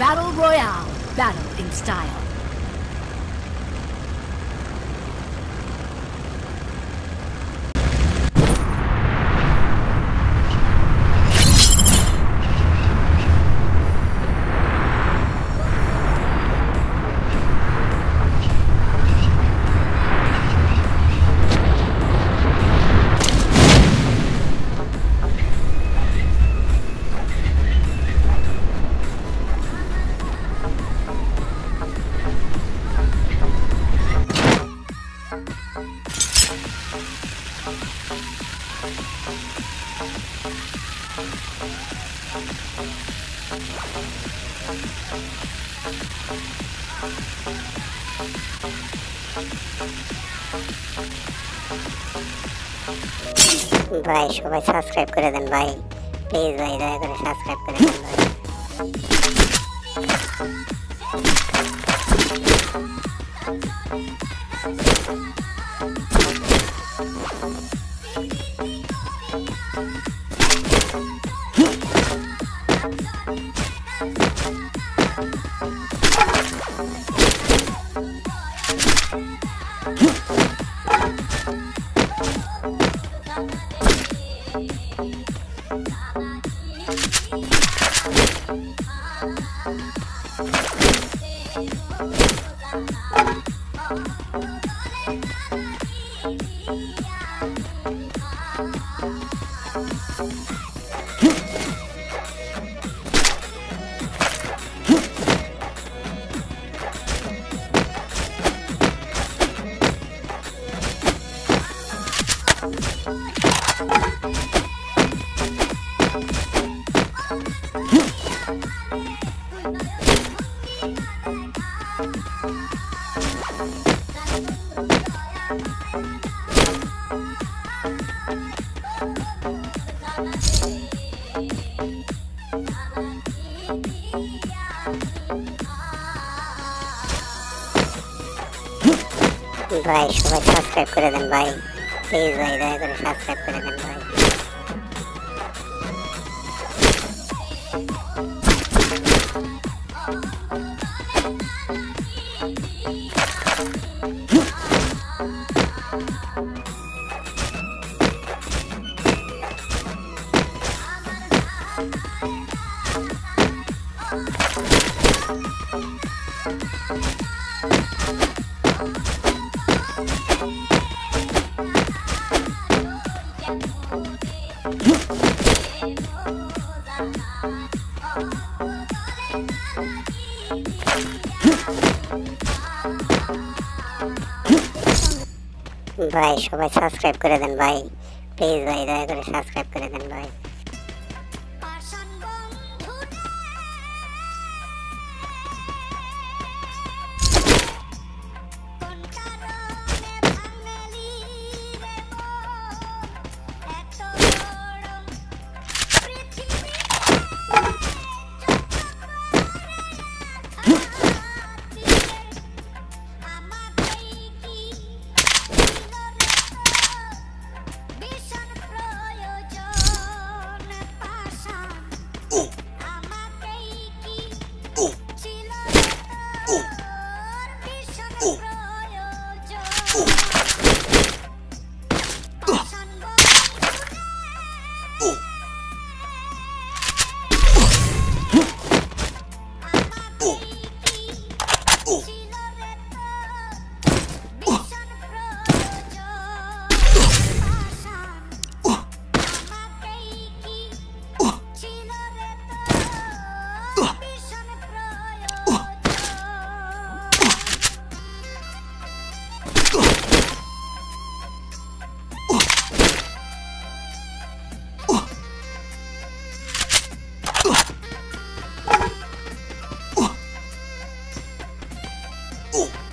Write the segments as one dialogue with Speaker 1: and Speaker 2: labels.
Speaker 1: Battle Royale. Battle in style.
Speaker 2: ভাই সবাই subscribe করে দেন ভাই প্লিজ ভাই দয়া করে সাবস্ক্রাইব করে দেন ভাই Thank ভাই সবাই সাবস্ক্রাইব করে দেন ভাই প্লিজ ভাই দয়া করে সাবস্ক্রাইব করে দেন ভাই ভাই সবাই সাবস্ক্রাইব করে দেন ভাই। প্লিজ ভাই দয়া করে সাবস্ক্রাইব করে দেন ভাই। Ooh. Ooh.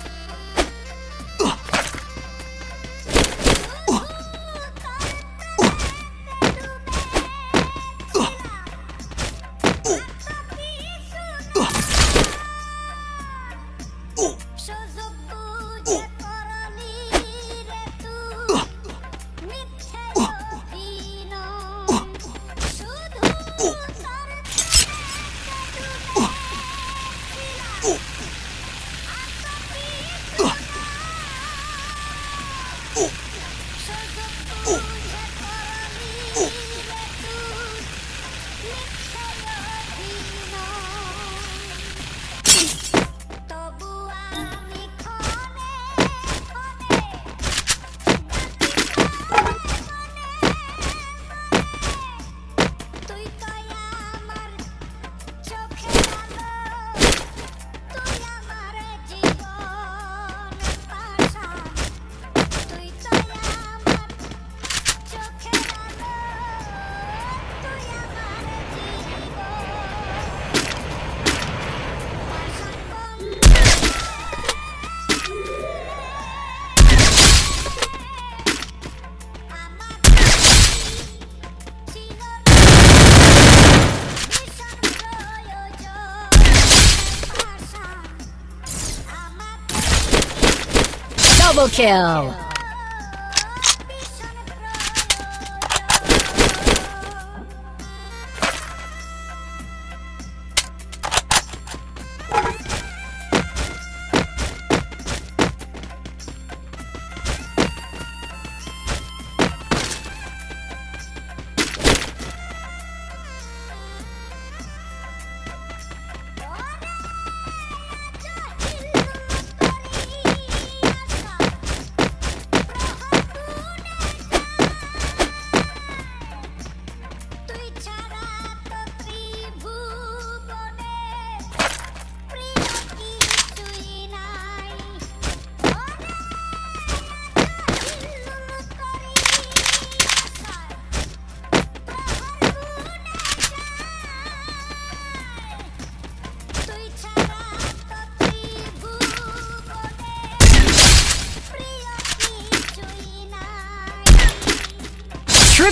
Speaker 2: Double kill!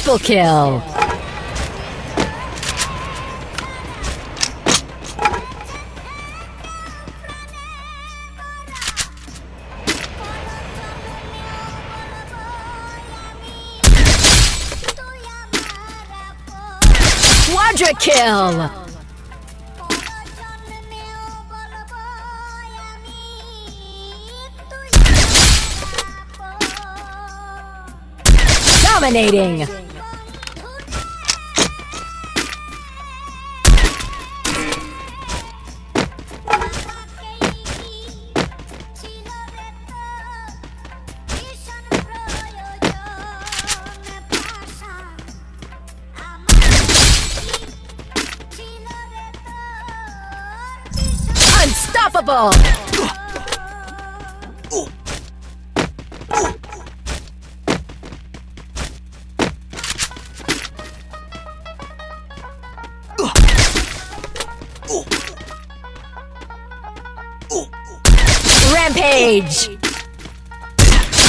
Speaker 1: Triple kill! Quadra kill! Dominating! Unstoppable! Rampage!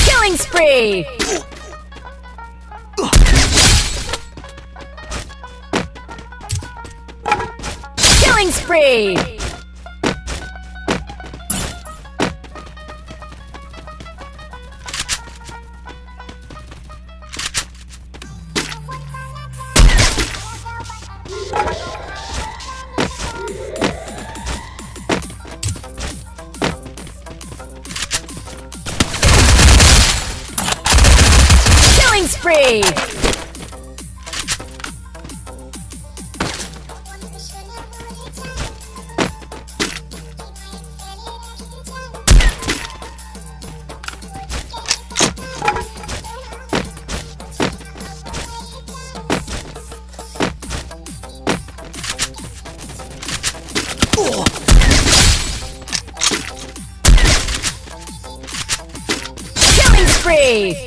Speaker 1: Killing spree! Killing spree! Hey! Killing spree!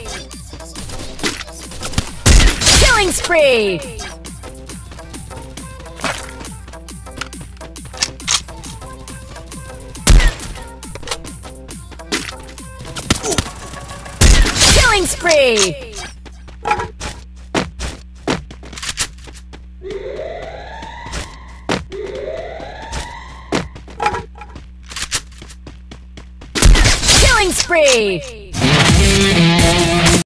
Speaker 2: Killing spree! Killing spree! Killing spree!